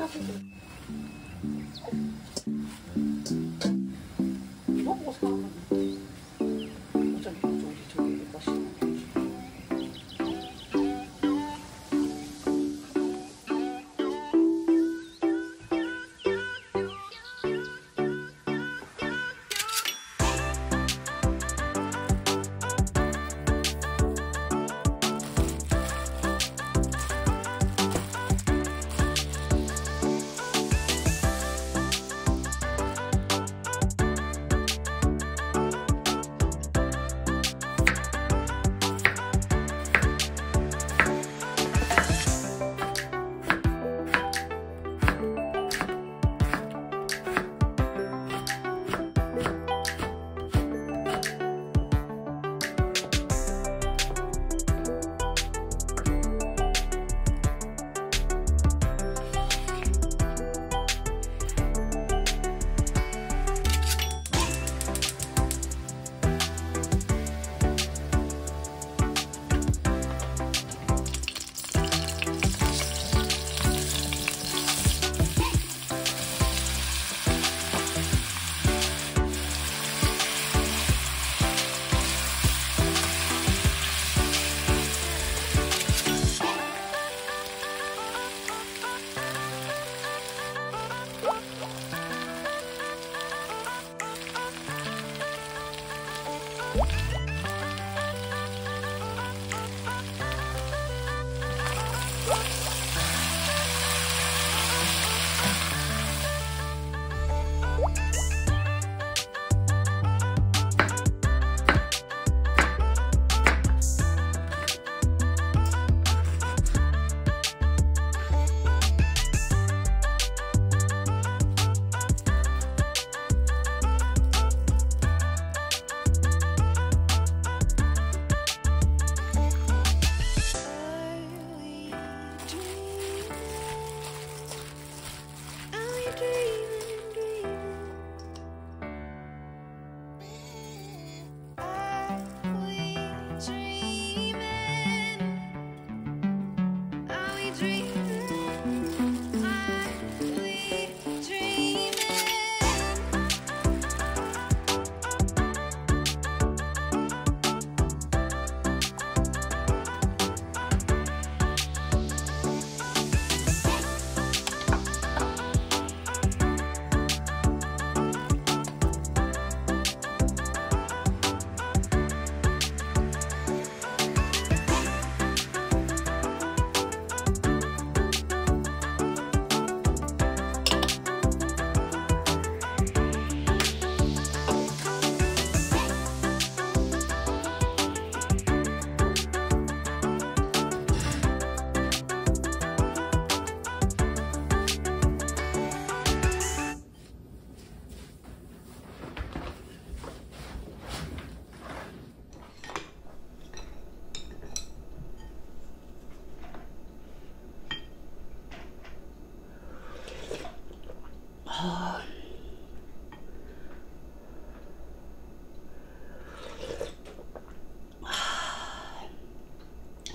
한다고. 이거 보고 음.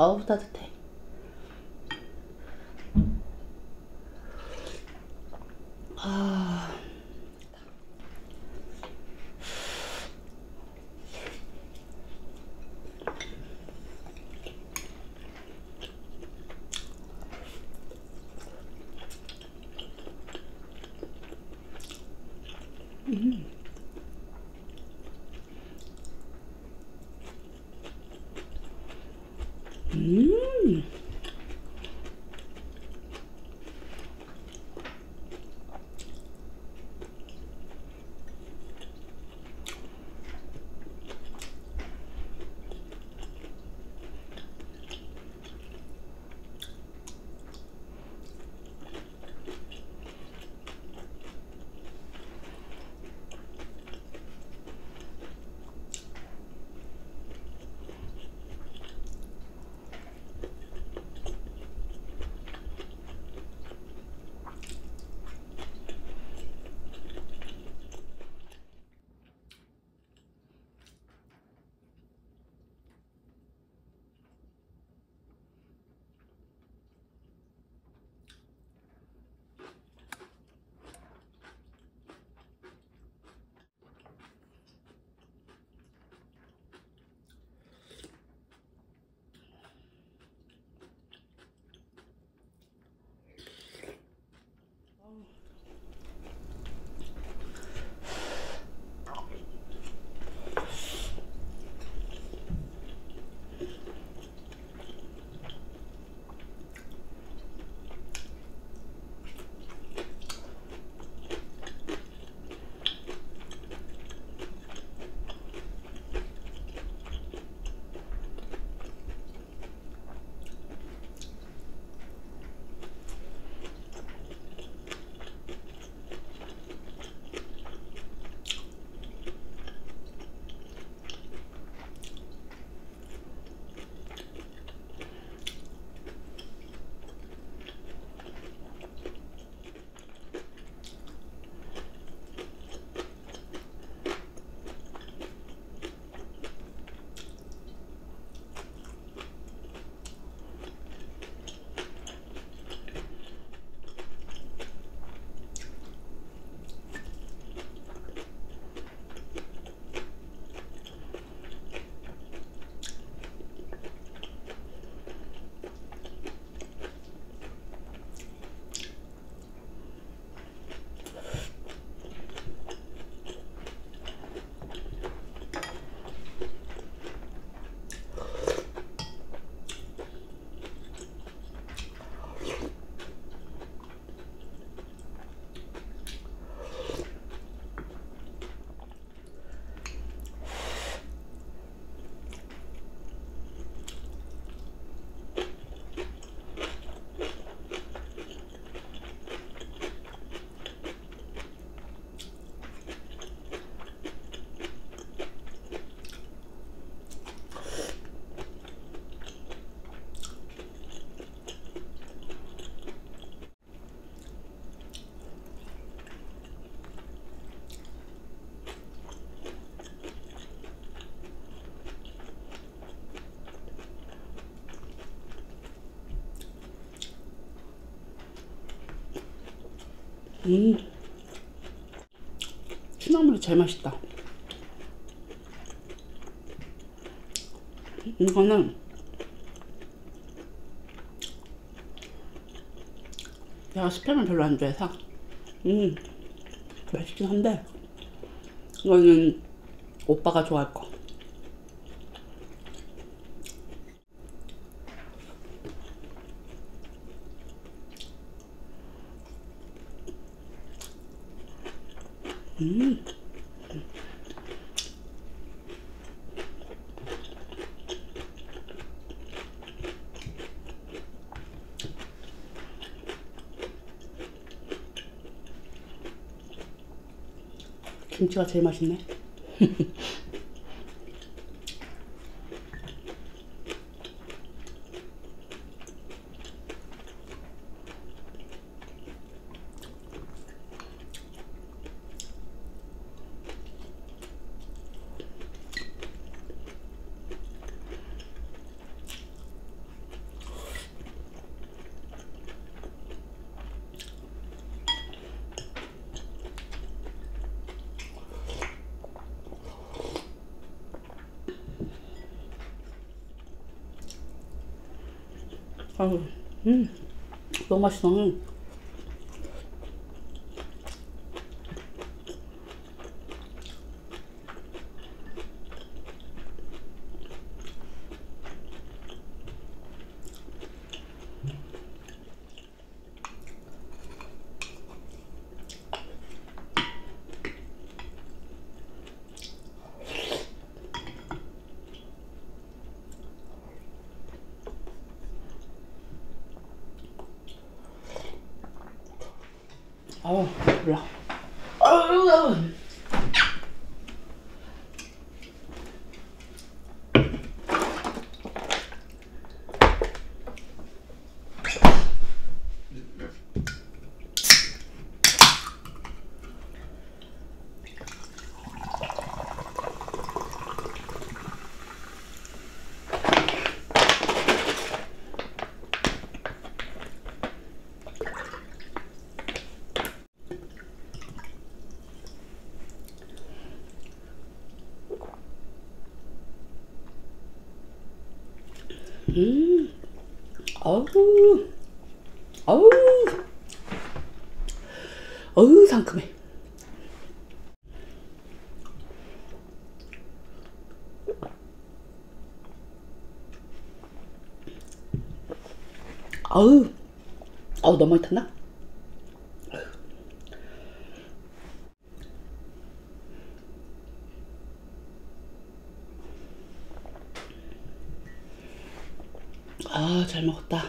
어우 따뜻해. 아. 음. 음. 취나물이 제일 맛있다. 이거는 내가 스팸을 별로 안 좋아해서 음 맛있긴 한데 이거는 오빠가 좋아할 거. 김치가 제일 맛있네. 음, 너무 맛있어. 아 우, 음, 아우, 아우, 어우 상큼해. 아우, 아우 너무 많이 탔나? 아, 잘 먹었다.